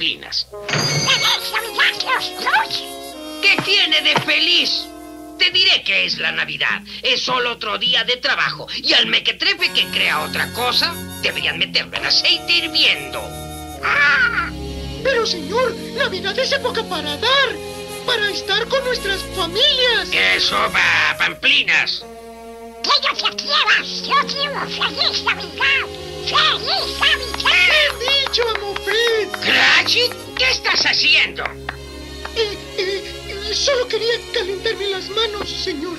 Pamplinas. ¡Feliz Navidad, los Scrooge! ¿Qué tiene de feliz? Te diré que es la Navidad. Es solo otro día de trabajo. Y al mequetrefe que crea otra cosa, deberían meterlo en aceite hirviendo. ¡Ah! Pero señor, Navidad es época para dar, para estar con nuestras familias. Eso va, Pamplinas. Que yo te quieras, yo digo feliz Navidad. ¡Feliz Navidad! He dicho, amo Fred. Cratchit, ¿qué estás haciendo? Eh, eh, eh, solo quería calentarme las manos, señor.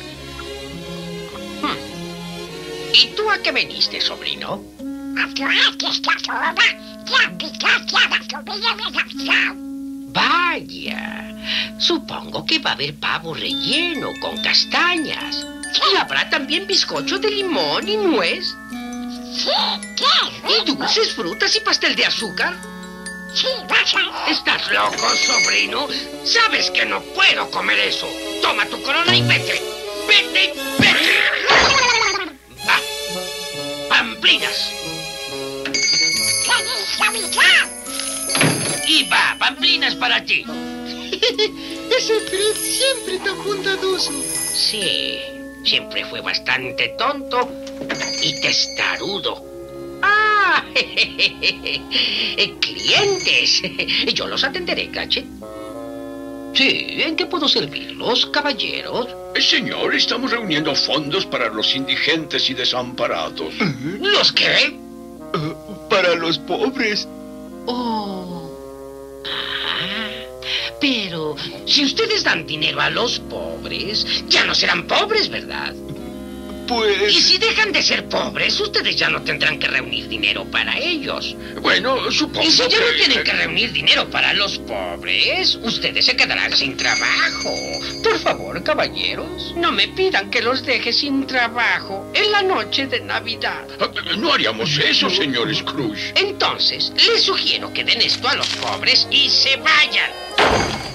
¿Y tú a qué veniste, sobrino? Vaya, supongo que va a haber pavo relleno con castañas. Y habrá también bizcocho de limón y nuez. Sí, qué Y dulces, frutas y pastel de azúcar. ¿Estás loco, sobrino? Sabes que no puedo comer eso. Toma tu corona y vete. Vete, vete. Va. Pamplinas. Y va, Pamplinas para ti. Ese Fred siempre tan bondadoso. Sí, siempre fue bastante tonto y testarudo. ¡Ah! ¡Clientes! Yo los atenderé, Cachet. Sí, ¿en qué puedo servirlos, caballeros? Señor, estamos reuniendo fondos para los indigentes y desamparados. ¿Los qué? Eh, para los pobres. Oh. Ah, pero si ustedes dan dinero a los pobres, ya no serán pobres, ¿verdad? Pues... Y si dejan de ser pobres, ustedes ya no tendrán que reunir dinero para ellos. Bueno, supongo Y si ya no tienen que reunir dinero para los pobres, ustedes se quedarán sin trabajo. Por favor, caballeros, no me pidan que los deje sin trabajo en la noche de Navidad. No haríamos eso, señor Scrooge. Entonces, les sugiero que den esto a los pobres y se vayan.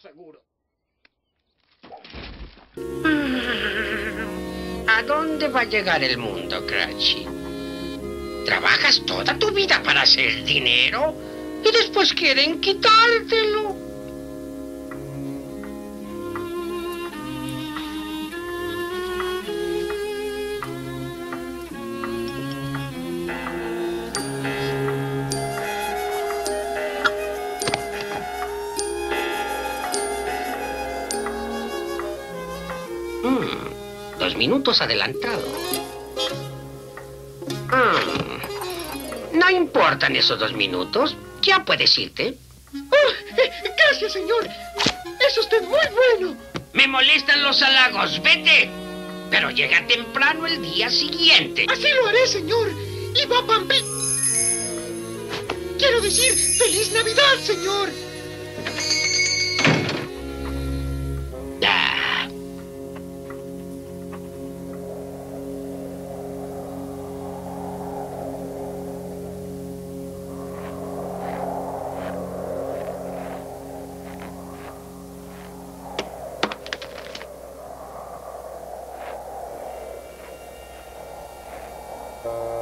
Seguro. ¿A dónde va a llegar el mundo, Cratchit? ¿Trabajas toda tu vida para hacer dinero? Y después quieren quitártelo. Dos minutos adelantado. Mm, no importan esos dos minutos. Ya puedes irte. Oh, gracias, señor. Es usted muy bueno. Me molestan los halagos. Vete. Pero llega temprano el día siguiente. Así lo haré, señor. Y va Pampi. Quiero decir, ¡Feliz Navidad, señor! Uh...